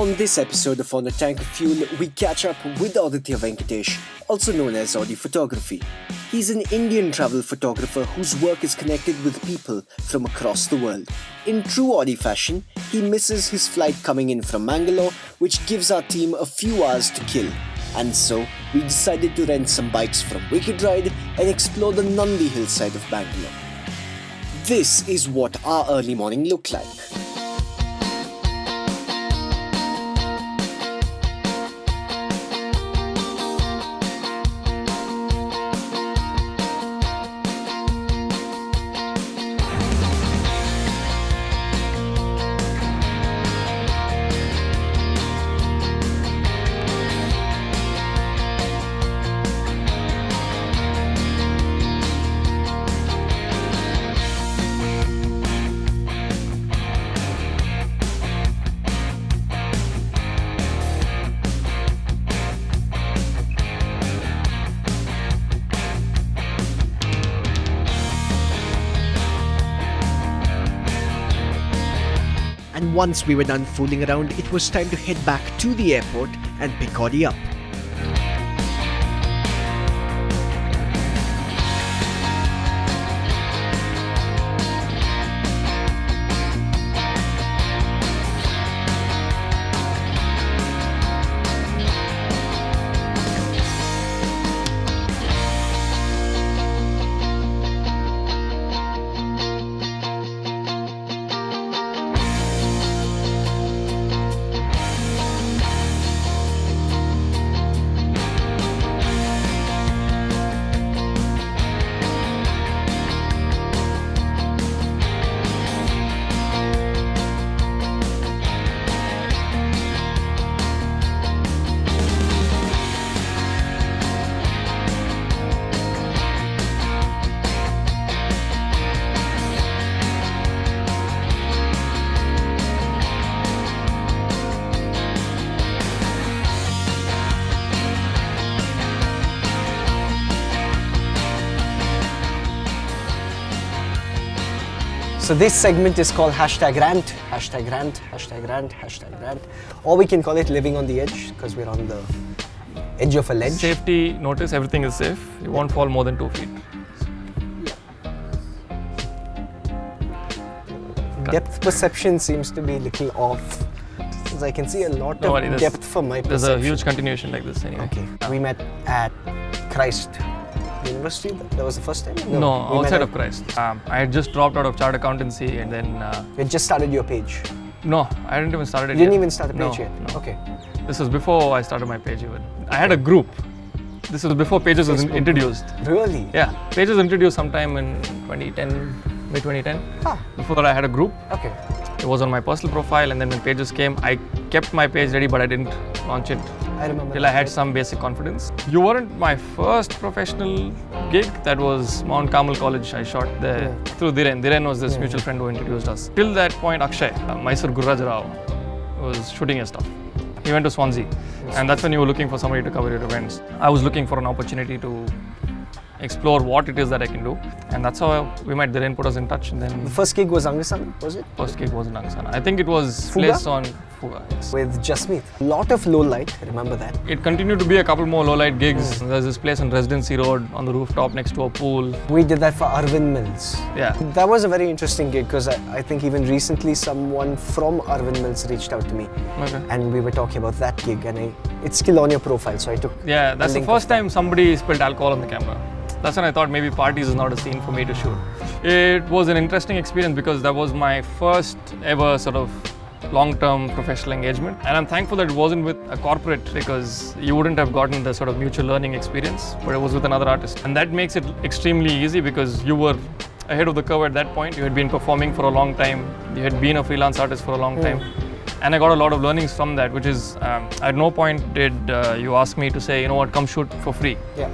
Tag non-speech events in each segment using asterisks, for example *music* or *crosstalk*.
On this episode of On the Tank of Fuel, we catch up with Auditya Venkatesh, also known as Audi Photography. He's an Indian travel photographer whose work is connected with people from across the world. In true Audi fashion, he misses his flight coming in from Mangalore, which gives our team a few hours to kill. And so, we decided to rent some bikes from Wicked Ride and explore the Nandi hillside of Bangalore. This is what our early morning looked like. And once we were done fooling around, it was time to head back to the airport and pick Audi up. So this segment is called hashtag rant, hashtag rant, hashtag rant, hashtag rant. Or we can call it living on the edge because we're on the edge of a ledge. Safety notice, everything is safe. You won't fall more than two feet. Depth perception seems to be a little off. I can see a lot Don't of worry, depth from my perception. There's a huge continuation like this anyway. Okay. We met at Christ University. That was the first time? No, met outside of Christ. Um, I had just dropped out of chartered accountancy and then, uh, You had just started your page. no, I didn't even start it You didn't yet. even start the No, page yet. no. Okay. This was before I started my page even. I had a group. This was before Pages was introduced. Really? Yeah, Pages introduced sometime in 2010, mid 2010. Ah, Before I had a group. okay. It was on my personal profile, and then when Pages came, I kept my page ready, but I didn't launch it I remember. till I had some basic confidence. You weren't my first professional gig. That was Mount Carmel College. I shot there Yeah. through Dhiren. Dhiren was this mutual friend who introduced us. Till that point, Akshay, uh, Mysore Gurraj Rao, was shooting your stuff. He went to Swansea, and that's when you were looking for somebody to cover your events. I was looking for an opportunity to explore what it is that I can do, and that's how we met. Dhiren put us in touch, and then The first gig was Angasana, was it? first gig was in Angsana. I think it was Fuga? placed on. With Jasmeet. A lot of low light, remember that? It continued to be a couple more low light gigs. Mm. There's this place on Residency Road on the rooftop next to a pool. We did that for Arvind Mills. Yeah. That was a very interesting gig because I, I think even recently someone from Arvind Mills reached out to me Okay. and we were talking about that gig and I, it's still on your profile so I took Yeah, that's the first time somebody spilled alcohol on the camera. That's when I thought maybe parties is not a scene for me to shoot. It was an interesting experience because that was my first ever sort of long-term professional engagement. And I'm thankful that it wasn't with a corporate because you wouldn't have gotten the sort of mutual learning experience but it was with another artist. And that makes it extremely easy because you were ahead of the curve at that point. You had been performing for a long time. You had been a freelance artist for a long time. And I got a lot of learnings from that which is um, at no point did uh, you ask me to say you know what? Come shoot for free. Yeah.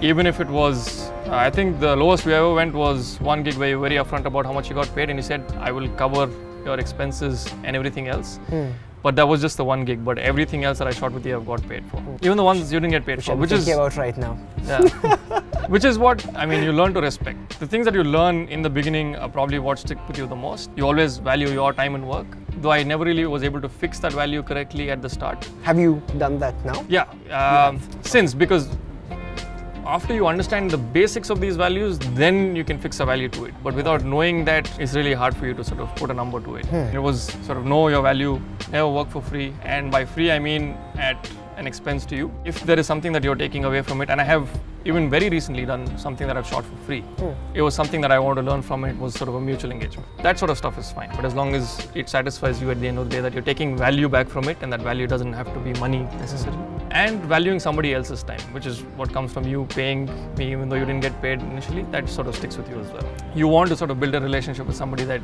even if it was uh, I think the lowest we ever went was one gig where you were very upfront about how much you got paid and you said I will cover your expenses and everything else. But that was just the one gig. But everything else that I shot with you, I've got paid for. Even the ones you didn't get paid Which for, I'm which is about right now. yeah. *laughs* Which is what I mean. You learn to respect the things that you learn in the beginning are probably what stick with you the most. You always value your time and work. Though I never really was able to fix that value correctly at the start. Have you done that now? Yeah, um, since because after you understand the basics of these values, then you can fix a value to it. But without knowing that, it's really hard for you to sort of put a number to it. Hmm. It was sort of know your value, never work for free. And by free, I mean at an expense to you. If there is something that you're taking away from it, and I have even very recently done something that I've shot for free. Hmm. It was something that I wanted to learn from it was sort of a mutual engagement. That sort of stuff is fine. But as long as it satisfies you at the end of the day that you're taking value back from it and that value doesn't have to be money necessarily. And valuing somebody else's time, which is what comes from you paying me even though you didn't get paid initially, that sort of sticks with you as well. You want to sort of build a relationship with somebody that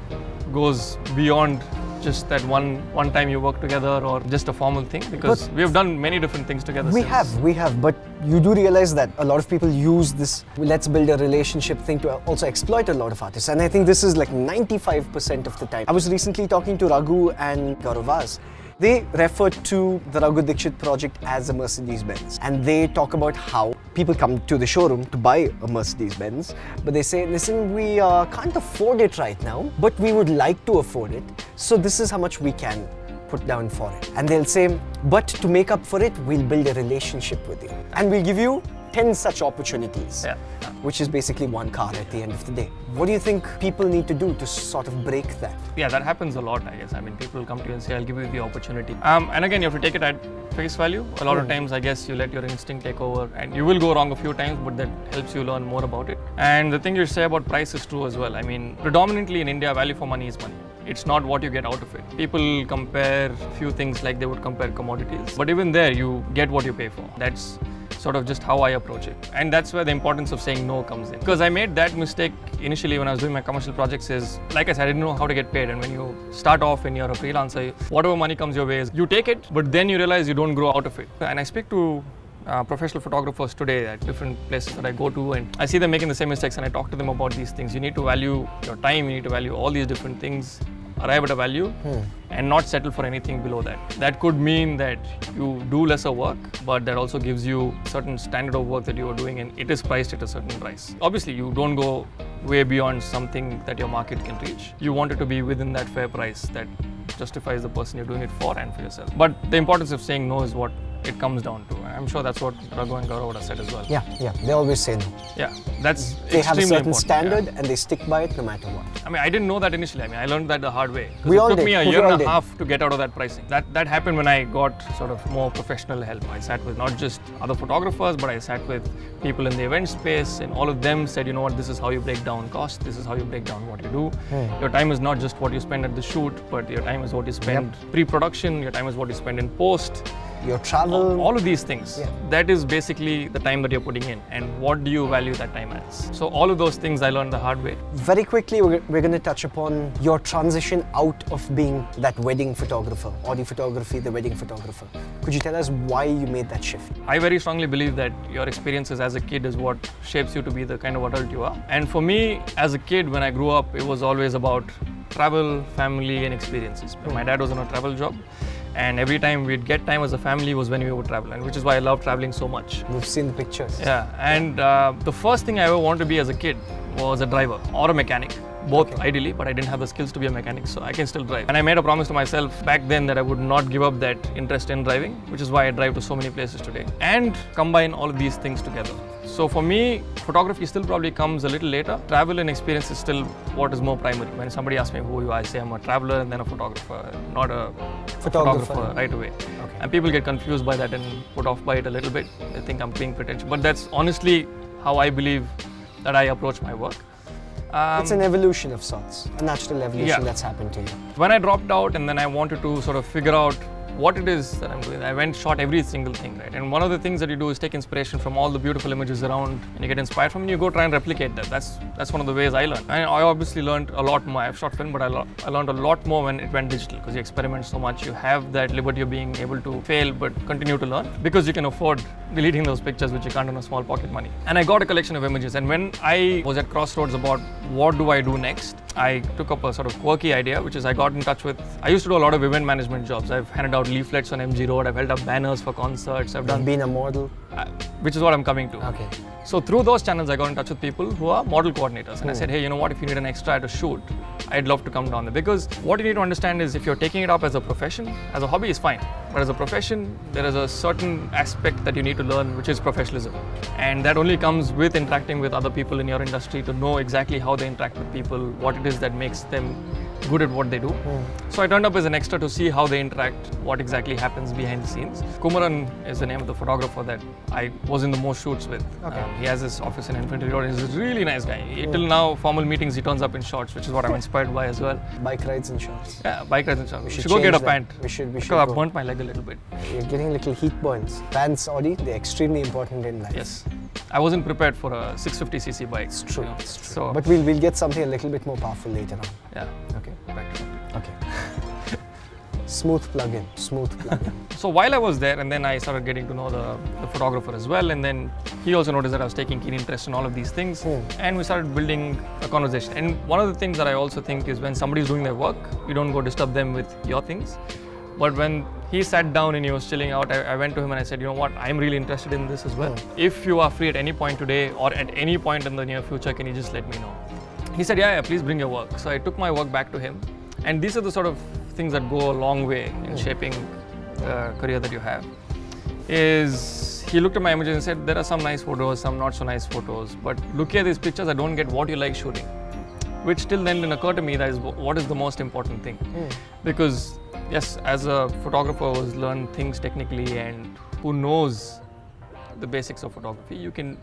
goes beyond just that one one time you work together or just a formal thing because we have done many different things together We since. have, we have, but you do realize that a lot of people use this let's build a relationship thing to also exploit a lot of artists. And I think this is like 95% of the time. I was recently talking to Raghu and Gaurav Vaz. They refer to the Raghu Dixit project as a Mercedes Benz. And they talk about how people come to the showroom to buy a Mercedes Benz, but they say, listen, we uh, can't afford it right now, but we would like to afford it. So this is how much we can put down for it. And they'll say, but to make up for it, we'll build a relationship with you. And we'll give you 10 such opportunities, Yeah. which is basically one car at the end of the day. What do you think people need to do to sort of break that? Yeah, that happens a lot, I guess. I mean, people will come to you and say, I'll give you the opportunity. Um, and again, you have to take it at face value. A lot of times, I guess, you let your instinct take over and you will go wrong a few times, but that helps you learn more about it. And the thing you say about price is true as well. I mean, predominantly in India, value for money is money. It's not what you get out of it. People compare few things like they would compare commodities. But even there, you get what you pay for. That's sort of just how I approach it. And that's where the importance of saying no comes in. Because I made that mistake initially when I was doing my commercial projects is, like I said, I didn't know how to get paid. And when you start off and you're a freelancer, whatever money comes your way, is you take it, but then you realize you don't grow out of it. And I speak to uh, professional photographers today at different places that I go to, and I see them making the same mistakes, and I talk to them about these things. You need to value your time, you need to value all these different things, arrive at a value, and not settle for anything below that. That could mean that you do lesser work, but that also gives you certain standard of work that you are doing, and it is priced at a certain price. Obviously, you don't go way beyond something that your market can reach. You want it to be within that fair price that justifies the person you're doing it for and for yourself. But the importance of saying no is what it comes down to. I'm sure that's what Raghu and Gaurav would have said as well. Yeah, yeah, they always say no. Yeah, that's They have a certain important, standard yeah. and they stick by it no matter what. I mean, I didn't know that initially. I mean, I learned that the hard way. We it all took did. me a year and a did. half to get out of that pricing. That that happened when I got sort of more professional help. I sat with not just other photographers, but I sat with people in the event space, and all of them said, you know what, this is how you break down cost. This is how you break down what you do. Hmm. Your time is not just what you spend at the shoot, but your time is what you spend pre-production. Your time is what you spend in post. Your travel. all of these things Yeah. that is basically the time that you're putting in and what do you value that time as so all of those things i learned the hard way Very quickly, we're, we're going to touch upon your transition out of being that wedding photographer, Audi Photography, the wedding photographer. Could you tell us why you made that shift? i very strongly believe that your experiences as a kid is what shapes you to be the kind of adult you are and for me as a kid when i grew up it was always about travel family and experiences my dad was on a travel job and every time we'd get time as a family was when we would travel and which is why i love traveling so much We've seen the pictures. Yeah, and uh, the first thing I ever wanted to be as a kid was a driver or a mechanic. Both ideally, but I didn't have the skills to be a mechanic, so I can still drive. And I made a promise to myself back then that I would not give up that interest in driving, which is why I drive to so many places today. And combine all of these things together. So for me, photography still probably comes a little later. Travel and experience is still what is more primary. When somebody asks me who you are, I say I'm a traveler and then a photographer, not a Photographer. photographer right away. Okay. And people get confused by that and put off by it a little bit. They think I'm being pretentious. But that's honestly how I believe that I approach my work. Um, It's an evolution of sorts, a natural evolution Yeah. that's happened to you. when I dropped out and then I wanted to sort of figure out what it is that I'm doing, I went shot every single thing, right? And one of the things that you do is take inspiration from all the beautiful images around, and you get inspired from, and you go try and replicate that. That's that's one of the ways I learned. And I obviously learned a lot more. I've shot film, but I, I learned a lot more when it went digital because you experiment so much. You have that liberty of being able to fail but continue to learn because you can afford deleting those pictures which you can't on a small pocket money. And I got a collection of images. And when I was at crossroads about what do I do next, I took up a sort of quirky idea, which is I got in touch with. I used to do a lot of event management jobs. I've handed out leaflets on MG Road. I've held up banners for concerts. I've You've done, been a model. uh, which is what I'm coming to. Okay. So through those channels, I got in touch with people who are model coordinators, and I hmm. said, hey, you know what? If you need an extra to shoot, I'd love to come down there. Because what you need to understand is if you're taking it up as a profession, as a hobby is fine, but as a profession, there is a certain aspect that you need to learn, which is professionalism, and that only comes with interacting with other people in your industry to know exactly how they interact with people, what it is that makes them good at what they do. So I turned up as an extra to see how they interact, what exactly happens behind the scenes. Kumaran is the name of the photographer that I was in the most shoots with. Okay. Um, he has his office in Infantry Road. He's a really nice guy. Till now, formal meetings, he turns up in shorts, which is what I'm inspired by as well. Bike rides in shorts. Yeah, bike rides in shorts. We should should go get a that. pant. We should- we should Because I burnt my leg a little bit. You're getting little heat burns. Pants, Audi, they're extremely important in life. Yes. I wasn't prepared for a 650cc bike. It's true. you know. It's true. So, but we'll, we'll get something a little bit more powerful later on. yeah, Okay. back to. Okay. *laughs* smooth plug-in. Smooth plug-in. *laughs* So while I was there, and then I started getting to know the, the photographer as well, and then he also noticed that I was taking keen interest in all of these things, Hmm. and we started building a conversation. And one of the things that I also think is when somebody's doing their work, you don't go disturb them with your things. But when he sat down and he was chilling out, I, I went to him and I said, you know what, I'm really interested in this as well. If you are free at any point today or at any point in the near future, can you just let me know? He said, yeah, yeah, please bring your work. So I took my work back to him. And these are the sort of things that go a long way in hmm. shaping the career that you have. Is he looked at my images and said, there are some nice photos, some not so nice photos. But look at these pictures, I don't get what you like shooting. Which till then didn't occur to me that is what is the most important thing. Hmm. Because yes, as a photographer who's learned things technically and who knows the basics of photography, you can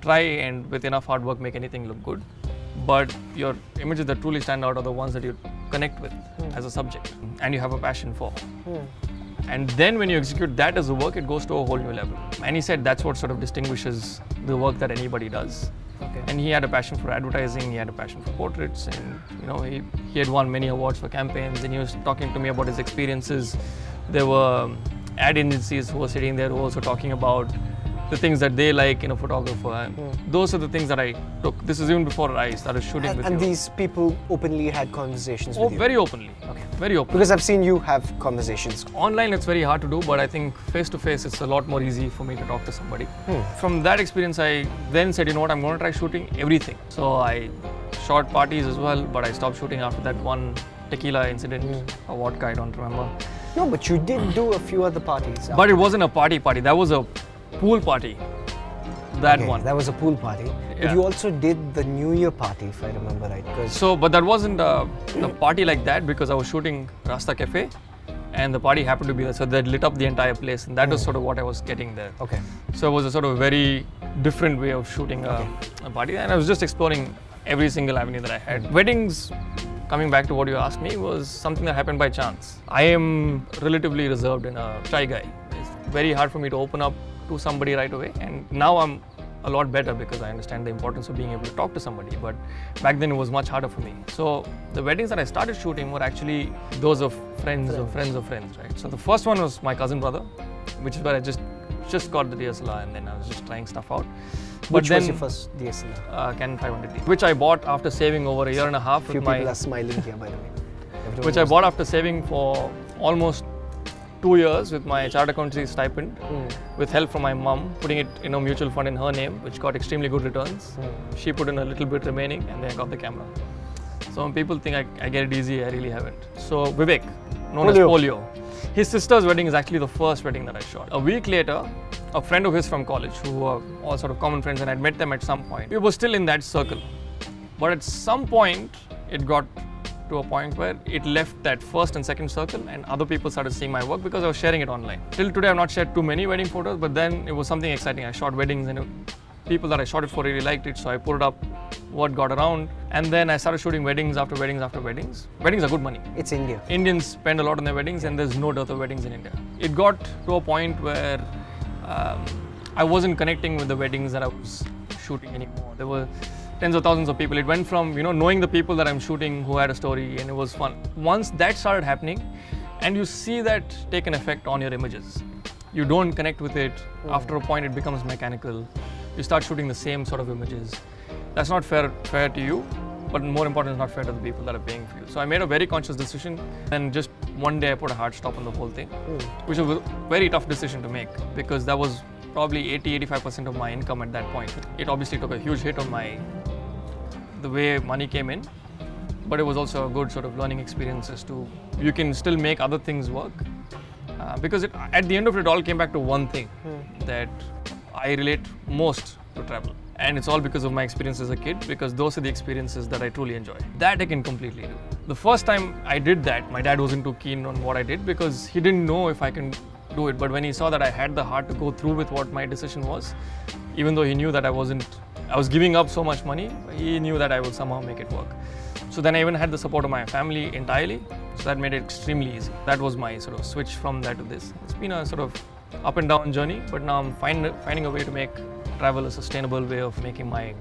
try and with enough hard work make anything look good. But your images that truly stand out are the ones that you connect with hmm. as a subject and you have a passion for. Hmm. And then when you execute that as a work, it goes to a whole new level. And he said that's what sort of distinguishes the work that anybody does. Okay. And he had a passion for advertising, he had a passion for portraits, and you know, he, he had won many awards for campaigns, and he was talking to me about his experiences. There were ad agencies who were sitting there who were also talking about the things that they like in a photographer. And hmm. Those are the things that I took. This is even before I started shooting And, with and you. these people openly had conversations oh, with you. very openly. Okay. Very open. Because I've seen you have conversations. Online, it's very hard to do, but I think face to face, it's a lot more easy for me to talk to somebody. Hmm. From that experience, I then said, you know what, I'm going to try shooting everything. So I shot parties as well, but I stopped shooting after that one tequila incident hmm. or vodka, I don't remember. No, but you did do a few other parties. But it wasn't a party party, that was a pool party. That Okay, one. That was a pool party. But you also did the New Year party, if I remember right. Because So, but that wasn't uh, a, a party like that because I was shooting Rasta Cafe and the party happened to be there. So that lit up the entire place, and that was mm. sort of what I was getting there. okay, So it was a sort of very different way of shooting uh, a, a party, and I was just exploring every single avenue that I had. Mm. Weddings, coming back to what you asked me, was something that happened by chance. I am relatively reserved and a shy guy. It's very hard for me to open up to somebody right away, and now I'm a lot better because I understand the importance of being able to talk to somebody. But back then it was much harder for me. So the weddings that I started shooting were actually those of friends of friends of friends, right? So the first one was my cousin brother, which is where I just just got the DSLR and then I was just trying stuff out. But which then, was your first DSLR? uh, Canon 500D, which I bought after saving over a year and a half Few with my, people are smiling here, by the way. *laughs* Everyone which I bought after saving for almost two years with my chartered accountancy stipend, with help from my mom, putting it in a mutual fund in her name, which got extremely good returns. She put in a little bit remaining, and then I got the camera. So when people think I, I get it easy, I really haven't. So Vivek, known Polio. as Polio, his sister's wedding is actually the first wedding that I shot. A week later, a friend of his from college, who were all sort of common friends, and I'd met them at some point. We were still in that circle, but at some point, it got to a point where it left that first and second circle, and other people started seeing my work because I was sharing it online. Till today, I've not shared too many wedding photos, but then it was something exciting. I shot weddings, and it, people that I shot it for really liked it, so I put it up. What got around, and then I started shooting weddings after weddings after weddings. Weddings are good money. It's India. Indians spend a lot on their weddings, and there's no dearth of weddings in India. It got to a point where um, I wasn't connecting with the weddings that I was shooting anymore. There were tens of thousands of people. It went from you know knowing the people that I'm shooting who had a story, and it was fun. Once that started happening, and you see that take an effect on your images, you don't connect with it. Hmm. After a point, it becomes mechanical. You start shooting the same sort of images. That's not fair fair to you, but more important, it's not fair to the people that are paying for you. So I made a very conscious decision, and just one day I put a hard stop on the whole thing, hmm. which was a very tough decision to make because that was probably 80 85% of my income at that point. It obviously took a huge hit on my the way money came in, but it was also a good sort of learning experience as to you can still make other things work. Uh, because it, at the end of it, it all came back to one thing that I relate most to travel. And it's all because of my experience as a kid, because those are the experiences that I truly enjoy. That I can completely do. The first time I did that, my dad wasn't too keen on what I did because he didn't know if I can do it. But when he saw that I had the heart to go through with what my decision was, even though he knew that I wasn't, I was giving up so much money, he knew that I would somehow make it work. So then I even had the support of my family entirely. So that made it extremely easy. That was my sort of switch from that to this. It's been a sort of up and down journey, but now I'm find, finding a way to make travel a sustainable way of making my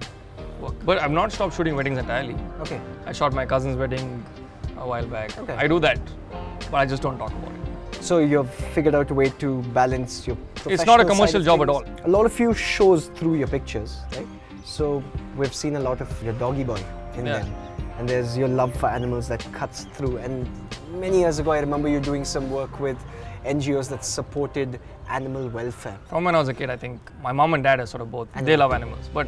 work. But I've not stopped shooting weddings entirely. Okay. I shot my cousin's wedding a while back. Okay. I do that, but I just don't talk about it. So you've figured out a way to balance your. It's not a commercial job at all. A lot of you shows through your pictures, right? So we've seen a lot of your doggy boy in Yeah. them, and there's your love for animals that cuts through. And many years ago, I remember you doing some work with NGOs that supported animal welfare. From when I was a kid, I think my mom and dad are sort of both. They love animals. But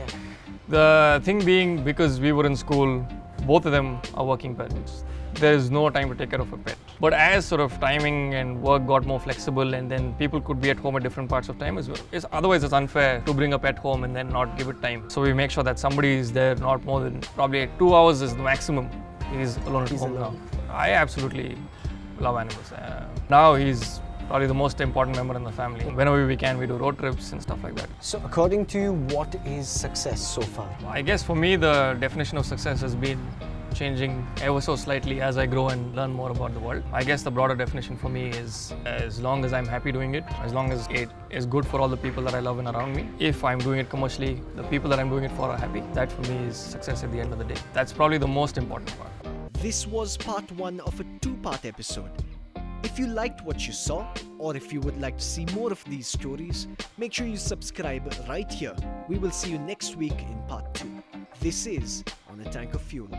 the thing being, because we were in school, both of them are working parents. There's no time to take care of a pet. But as sort of timing and work got more flexible, and then people could be at home at different parts of time as well. It's, otherwise, it's unfair to bring a pet home and then not give it time. So we make sure that somebody is there, not more than probably two hours is the maximum. He's alone at He's home alone. now. I absolutely love animals. Uh, now he's probably the most important member in the family. Whenever we can, we do road trips and stuff like that. So, according to you, what is success so far? I guess for me, the definition of success has been changing ever so slightly as I grow and learn more about the world. I guess the broader definition for me is as long as I'm happy doing it, as long as it is good for all the people that I love and around me. If I'm doing it commercially, the people that I'm doing it for are happy. That for me is success at the end of the day. That's probably the most important part. This was part one of a two part episode. If you liked what you saw, or if you would like to see more of these stories, make sure you subscribe right here. We will see you next week in part two. This is On a Tank of Fuel.